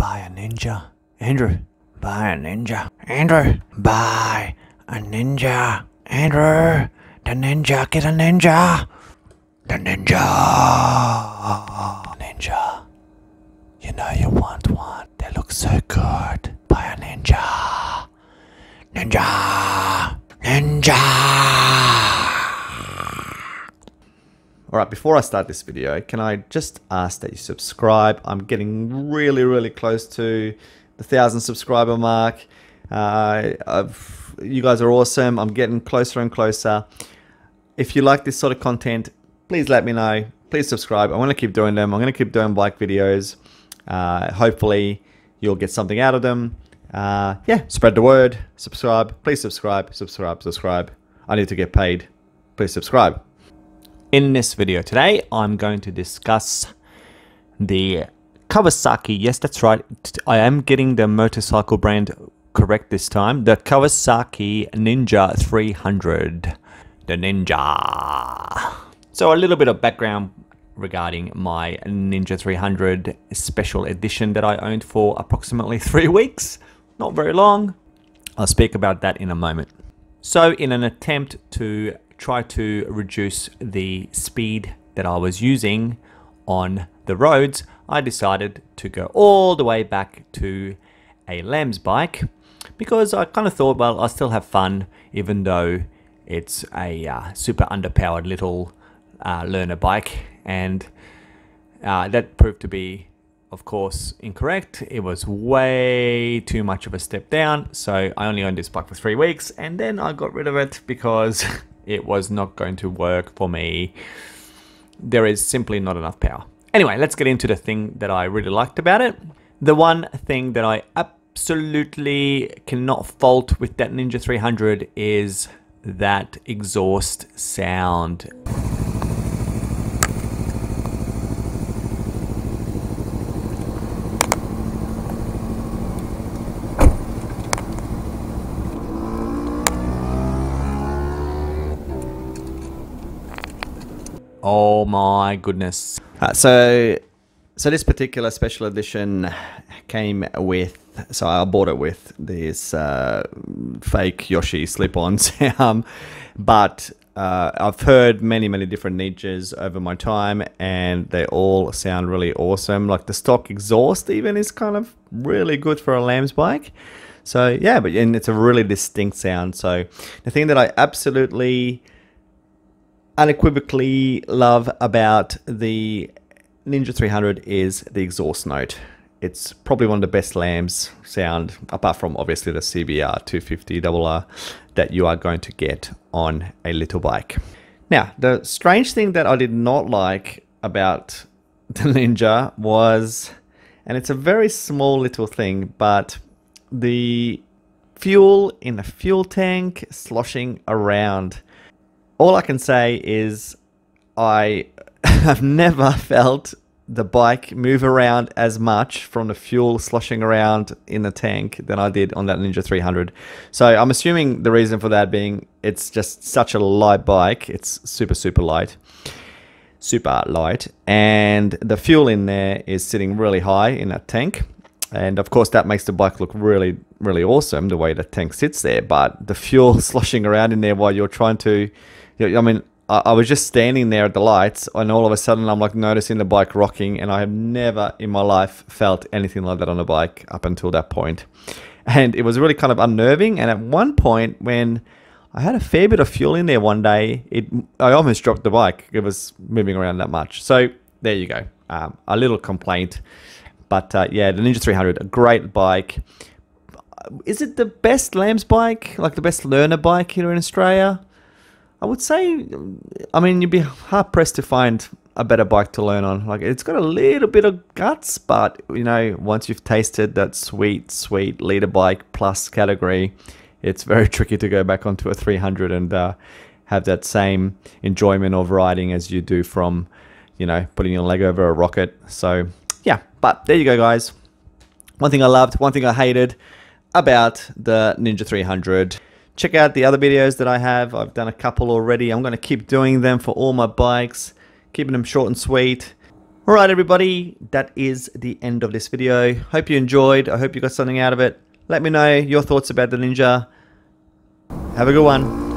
buy a ninja. Andrew, buy a ninja. Andrew, buy a ninja. Andrew, the ninja, get a ninja. The ninja. Ninja. You know you want one. They look so good. Buy a ninja. Ninja. Ninja. Alright, before I start this video, can I just ask that you subscribe? I'm getting really, really close to the thousand subscriber mark. Uh, you guys are awesome. I'm getting closer and closer. If you like this sort of content, please let me know. Please subscribe. I want to keep doing them. I'm going to keep doing bike videos. Uh, hopefully, you'll get something out of them. Uh, yeah, spread the word. Subscribe. Please subscribe. Subscribe. Subscribe. I need to get paid. Please subscribe. In this video today, I'm going to discuss the Kawasaki. Yes, that's right. I am getting the motorcycle brand correct this time. The Kawasaki Ninja 300. The Ninja. So a little bit of background regarding my Ninja 300 special edition that I owned for approximately three weeks. Not very long. I'll speak about that in a moment. So in an attempt to try to reduce the speed that I was using on the roads, I decided to go all the way back to a LAMS bike because I kind of thought, well, I still have fun even though it's a uh, super underpowered little uh, learner bike. And uh, that proved to be of course incorrect. It was way too much of a step down. So I only owned this bike for three weeks and then I got rid of it because it was not going to work for me. There is simply not enough power. Anyway let's get into the thing that I really liked about it. The one thing that I absolutely cannot fault with that Ninja 300 is that exhaust sound Oh my goodness. Uh, so, so this particular special edition came with, so I bought it with this uh, fake Yoshi slip-ons, um, but uh, I've heard many, many different ninjas over my time, and they all sound really awesome. Like the stock exhaust even is kind of really good for a LAMS bike. So yeah, but and it's a really distinct sound. So the thing that I absolutely unequivocally love about the Ninja 300 is the exhaust note. It's probably one of the best LAMS sound, apart from obviously the CBR 250 RR that you are going to get on a little bike. Now, the strange thing that I did not like about the Ninja was, and it's a very small little thing, but the fuel in the fuel tank sloshing around all I can say is I have never felt the bike move around as much from the fuel sloshing around in the tank than I did on that Ninja 300. So I'm assuming the reason for that being it's just such a light bike. It's super, super light. Super light. And the fuel in there is sitting really high in that tank. And of course that makes the bike look really, really awesome the way the tank sits there. But the fuel sloshing around in there while you're trying to I mean, I, I was just standing there at the lights, and all of a sudden, I'm like noticing the bike rocking, and I have never in my life felt anything like that on a bike up until that point. And it was really kind of unnerving. And at one point, when I had a fair bit of fuel in there one day, it I almost dropped the bike. It was moving around that much. So there you go. Um, a little complaint. But uh, yeah, the Ninja 300, a great bike. Is it the best LAMS bike? Like the best learner bike here in Australia? I would say, I mean, you'd be hard pressed to find a better bike to learn on. Like it's got a little bit of guts, but you know, once you've tasted that sweet, sweet litre bike plus category, it's very tricky to go back onto a 300 and uh, have that same enjoyment of riding as you do from, you know, putting your leg over a rocket. So yeah, but there you go, guys. One thing I loved, one thing I hated about the Ninja 300 Check out the other videos that I have. I've done a couple already. I'm going to keep doing them for all my bikes, keeping them short and sweet. Alright everybody, that is the end of this video. Hope you enjoyed, I hope you got something out of it. Let me know your thoughts about the Ninja. Have a good one.